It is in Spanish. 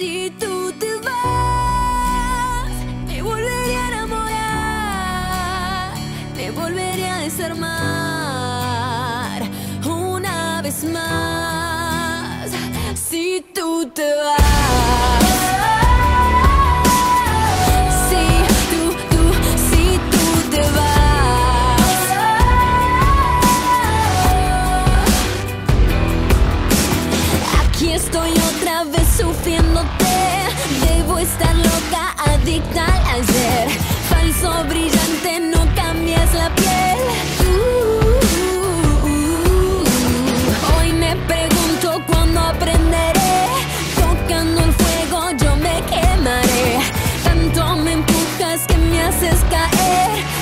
Si tú te vas, me volveré a enamorar, me volveré a desarmar una vez más. Si tú te vas vez sufriéndote. Debo estar loca, adicta al ser. Falso, brillante, no cambies la piel. Uh, hoy me pregunto cuándo aprenderé. Tocando el fuego yo me quemaré. Tanto me empujas que me haces caer.